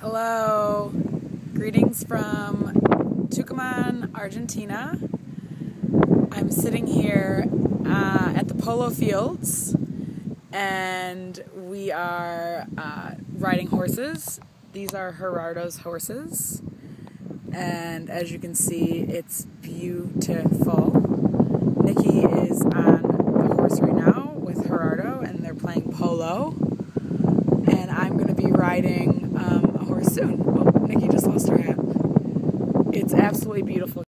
Hello. Greetings from Tucumán, Argentina. I'm sitting here uh, at the polo fields and we are uh, riding horses. These are Gerardo's horses. And as you can see, it's beautiful. Nikki is on the horse right now with Gerardo and they're playing polo. And I'm going to be riding soon. Oh, Nikki just lost her hat. It's absolutely beautiful.